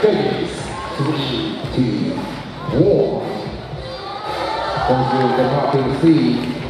Phase, three, two, one. Those are the popping seeds.